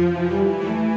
Música